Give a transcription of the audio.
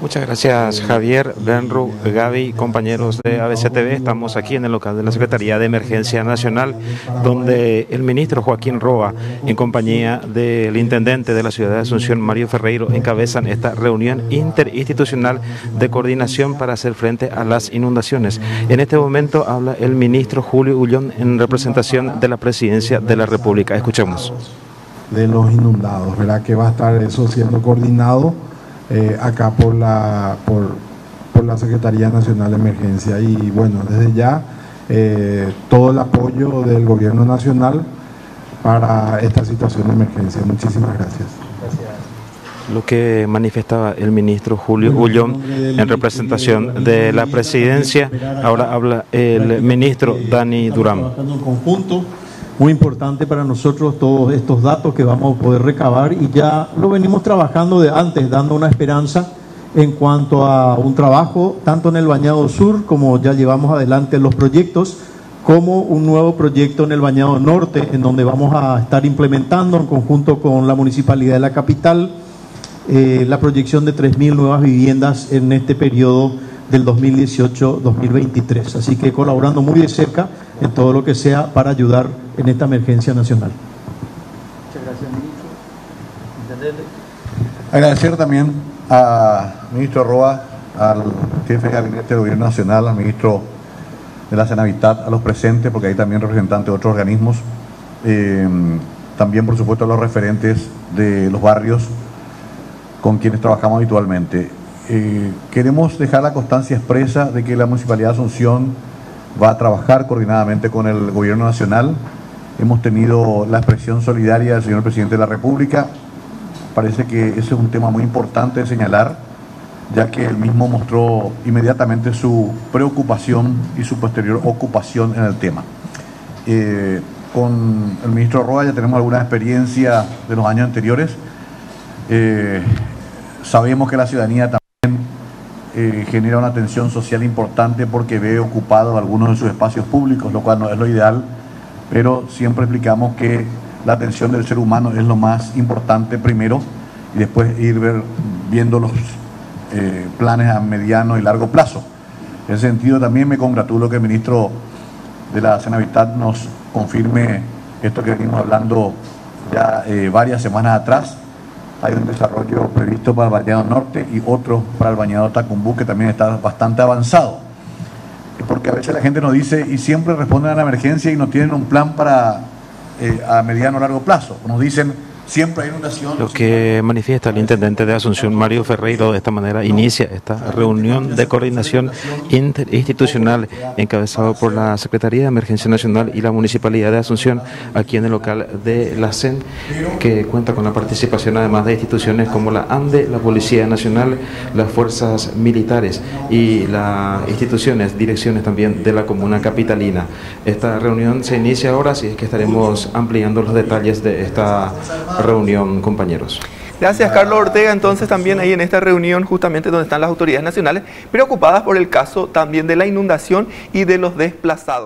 Muchas gracias Javier, Benru, Gaby, compañeros de ABCTV. Estamos aquí en el local de la Secretaría de Emergencia Nacional, donde el ministro Joaquín Roa, en compañía del intendente de la ciudad de Asunción, Mario Ferreiro, encabezan esta reunión interinstitucional de coordinación para hacer frente a las inundaciones. En este momento habla el ministro Julio Ullón en representación de la presidencia de la República. Escuchemos de los inundados, ¿verdad? Que va a estar eso siendo coordinado eh, acá por la, por, por, la Secretaría Nacional de Emergencia. Y bueno, desde ya eh, todo el apoyo del Gobierno Nacional para esta situación de emergencia. Muchísimas gracias. Lo que manifestaba el ministro Julio Ullón en representación de la presidencia, ahora habla el ministro Dani Durán muy importante para nosotros todos estos datos que vamos a poder recabar y ya lo venimos trabajando de antes, dando una esperanza en cuanto a un trabajo tanto en el Bañado Sur como ya llevamos adelante los proyectos, como un nuevo proyecto en el Bañado Norte, en donde vamos a estar implementando en conjunto con la Municipalidad de la capital eh, la proyección de 3.000 nuevas viviendas en este periodo del 2018-2023. Así que colaborando muy de cerca en todo lo que sea para ayudar en esta emergencia nacional. Muchas gracias, ministro. Agradecer también al ministro Roa, al jefe de gabinete del Gobierno Nacional, al ministro de la Senavitad, a los presentes, porque hay también representantes de otros organismos, eh, también por supuesto a los referentes de los barrios con quienes trabajamos habitualmente. Eh, queremos dejar la constancia expresa de que la Municipalidad de Asunción va a trabajar coordinadamente con el Gobierno Nacional. Hemos tenido la expresión solidaria del señor Presidente de la República. Parece que ese es un tema muy importante de señalar, ya que él mismo mostró inmediatamente su preocupación y su posterior ocupación en el tema. Eh, con el ministro Roa ya tenemos alguna experiencia de los años anteriores. Eh, sabemos que la ciudadanía también eh, genera una tensión social importante porque ve ocupados algunos de sus espacios públicos, lo cual no es lo ideal, pero siempre explicamos que la atención del ser humano es lo más importante primero y después ir viendo los eh, planes a mediano y largo plazo. En ese sentido también me congratulo que el ministro de la Senavitad nos confirme esto que venimos hablando ya eh, varias semanas atrás, hay un desarrollo previsto para el Bañado Norte y otro para el Bañado Tacumbú que también está bastante avanzado. Porque a veces la gente nos dice y siempre responden a la emergencia y no tienen un plan para eh, a mediano o largo plazo. Nos dicen siempre hay inundación. Lo que manifiesta el intendente de Asunción, Mario Ferreiro, de esta manera inicia esta reunión de coordinación interinstitucional encabezado por la Secretaría de Emergencia Nacional y la Municipalidad de Asunción, aquí en el local de la CEN, que cuenta con la participación además de instituciones como la ANDE, la Policía Nacional, las Fuerzas Militares y las instituciones, direcciones también de la Comuna Capitalina. Esta reunión se inicia ahora, así es que estaremos ampliando los detalles de esta reunión, compañeros. Gracias, Carlos Ortega. Entonces, también ahí en esta reunión, justamente donde están las autoridades nacionales, preocupadas por el caso también de la inundación y de los desplazados.